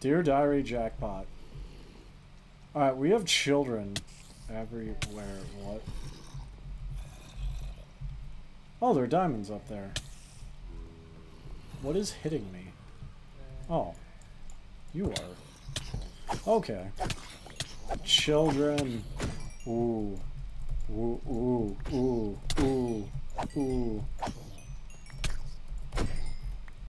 Dear Diary jackpot. Alright, we have children everywhere. What? Oh, there are diamonds up there. What is hitting me? Oh. You are. Okay. Children. Ooh. Ooh, ooh, ooh, ooh, ooh,